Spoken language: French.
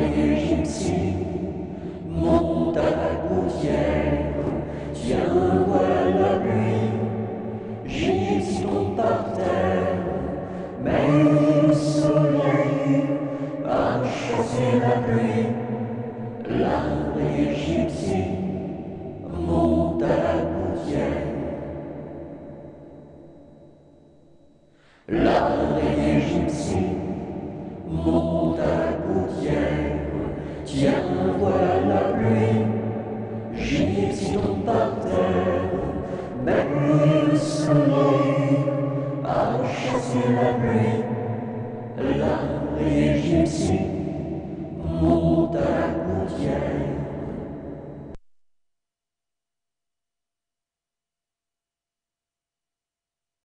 Égyptie, monte à la gouttière, tiens-toi la pluie, gissons par terre, mais le soleil a chassé la pluie, l'arbre égyptie, monte à la gouttière. L'arbre Tiens, voilà la pluie, gypsy tombe par terre. Mais le soleil. A chassé la pluie,